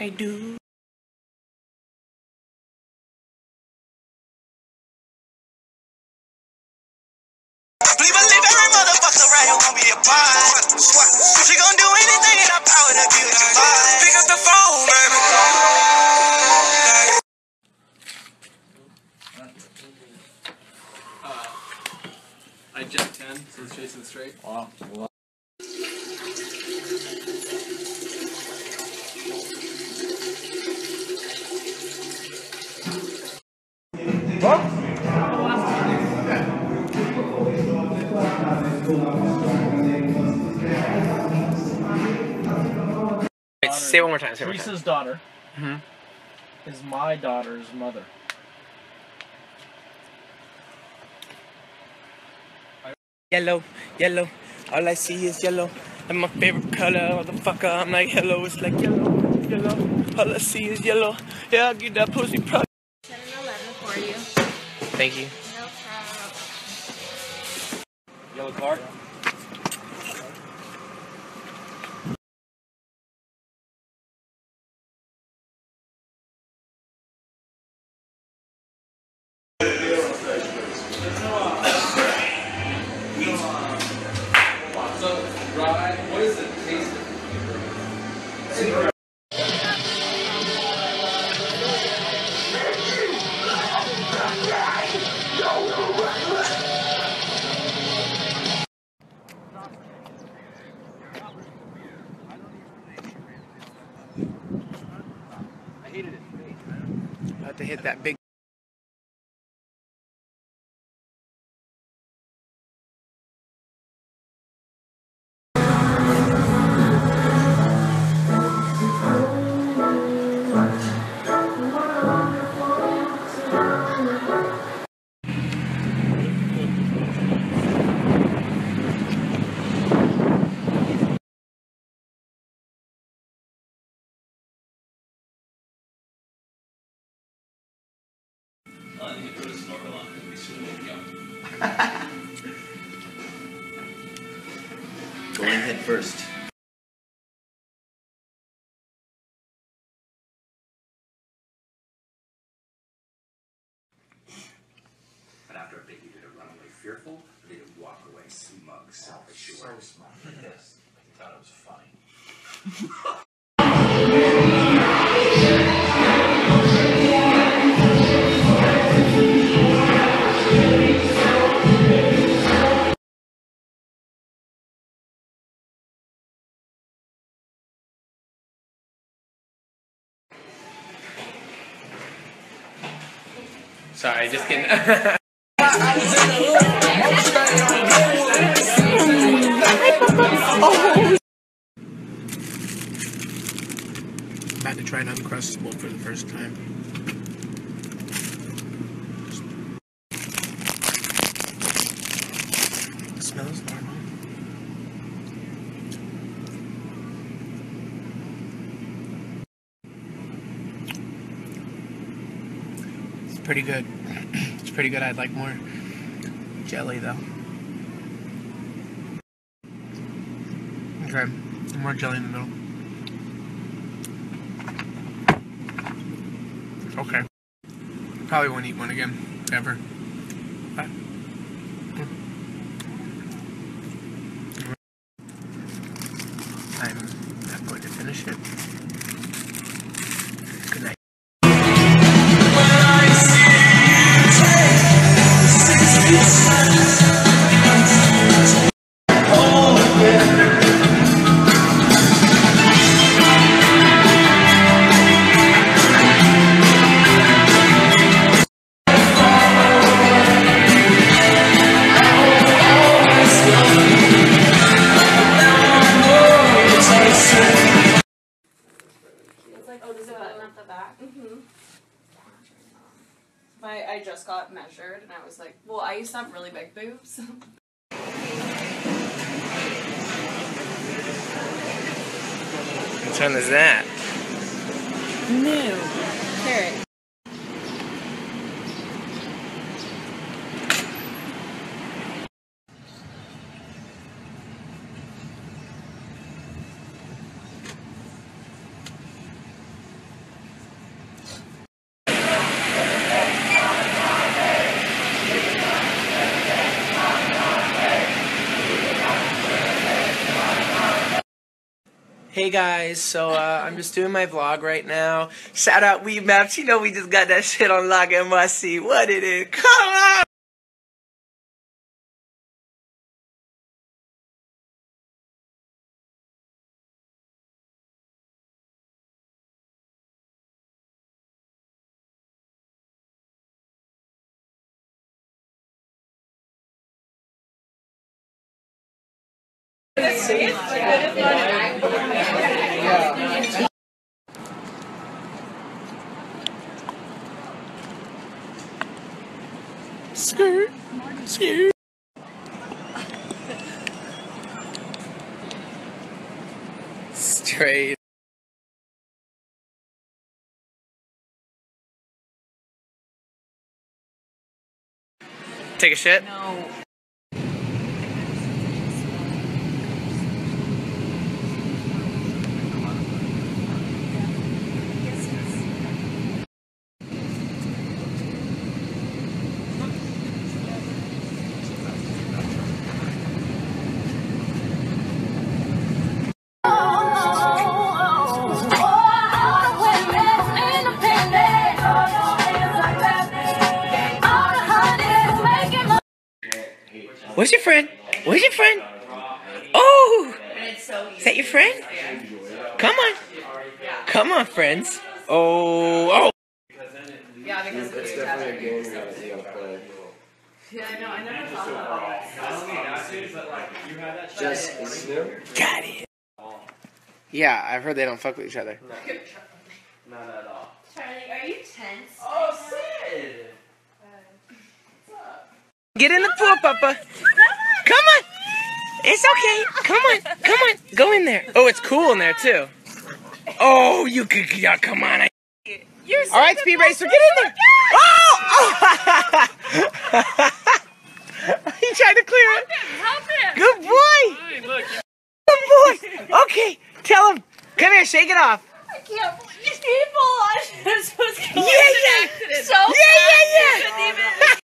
I do. Believe believe every motherfucker be a. She gonna do anything in her power to give you Wait, say it one more time. Say it one more time. Teresa's daughter Mhm. is my daughter's mother. Yellow, yellow. All I see is yellow. And my favorite color, motherfucker. I'm like, hello, it's like yellow, yellow. All I see is yellow. Yeah, I'll get that pussy Thank you. No problem. Yellow card? What is it? Taste About to hit that big. Going head first. But after a bit, you didn't run away fearful, but you didn't walk away smug, self-assured. smart. Yes. I thought it was funny. Sorry, just kidding. About to try an Uncrustable for the first time. It smells pretty good. It's pretty good. I'd like more jelly though. Okay, more jelly in the middle. Okay. Probably won't eat one again, ever. But, hmm. I'm not going to finish it. Button at the back. Mm-hmm. My, I just got measured and I was like, well, I used to have really big boobs. Which one is that? No. Carrot. Hey guys, so uh, I'm just doing my vlog right now. Shout out Weedmaps. You know we just got that shit on lock MYC. What it is? Come on! Skirt, skirt. Straight. Take a shit? No. Where's your friend? Where's your friend? Oh! Is that your friend? Come on. Come on, friends. Oh, oh. Yeah, because it's definitely a game Yeah, no, I never thought about that. Just Snoop? Got it. Yeah, I've heard they don't fuck with each other. Not at all. Charlie, are you tense? Oh, Sid! Uh, Get in the pool, Papa. It's okay. Come on. Come on. Go in there. Oh, it's cool in there, too. Oh, you could. Yeah, come on. I, You're all right, Speed Racer, get in there. Oh! oh. he tried to clear it. Help him! Good boy. Good boy. Okay, tell him. Come here, shake it off. I can't believe these people. I'm supposed to Yeah, yeah. So Yeah, fast, yeah, yeah.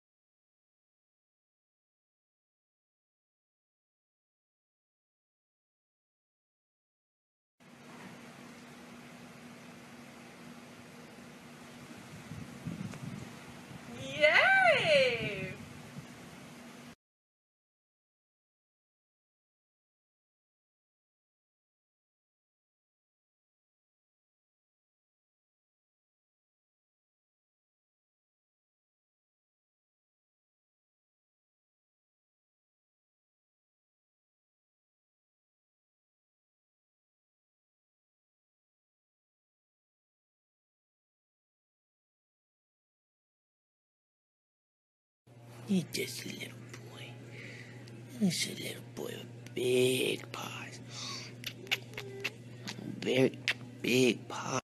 He's just a little boy. He's a little boy with big paws. Very big paws.